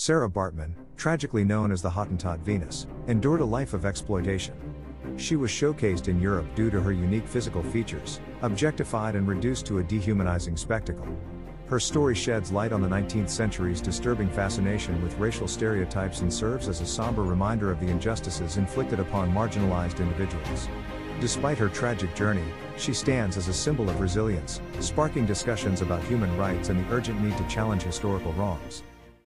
Sarah Baartman, tragically known as the Hottentot Venus, endured a life of exploitation. She was showcased in Europe due to her unique physical features, objectified and reduced to a dehumanizing spectacle. Her story sheds light on the 19th century's disturbing fascination with racial stereotypes and serves as a somber reminder of the injustices inflicted upon marginalized individuals. Despite her tragic journey, she stands as a symbol of resilience, sparking discussions about human rights and the urgent need to challenge historical wrongs.